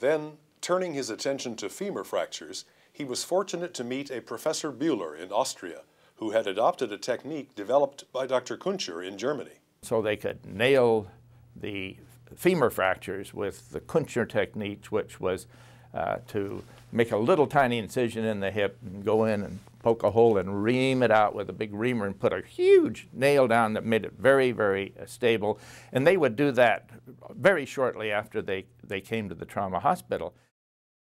Then, turning his attention to femur fractures, he was fortunate to meet a Professor Böhler in Austria, who had adopted a technique developed by Dr. Kuntscher in Germany. So they could nail the femur fractures with the Kuntscher technique, which was uh, to make a little tiny incision in the hip and go in and poke a hole and ream it out with a big reamer and put a huge nail down that made it very, very uh, stable. And they would do that very shortly after they, they came to the trauma hospital.